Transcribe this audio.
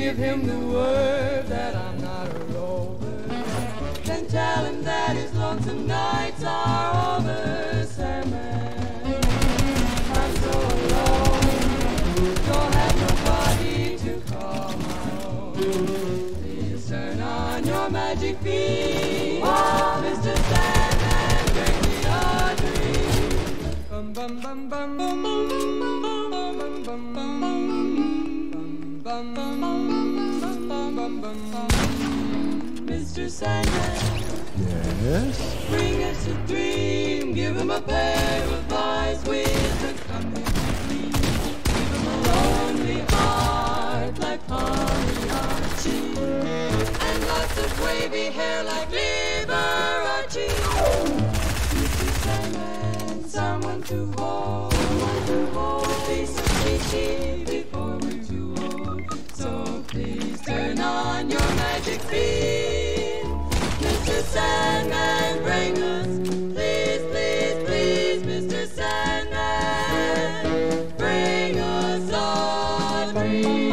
Give him the word that I'm not a rover. Then tell him that his lonesome nights are over. Sandman, I'm so alone. Don't have nobody to call my own. Please turn on your magic beam. Oh, Mr. Sandman, bring me a dream. Bum bum bum bum bum Mr. Sandman, Yes? bring us a dream. Give him a pair of eyes with a please. Give him a lonely heart like Pagliacci. And lots of wavy hair like Liberace. your magic beam. Mr. Sandman, bring us. Please, please, please, Mr. Sandman, bring us all dreams.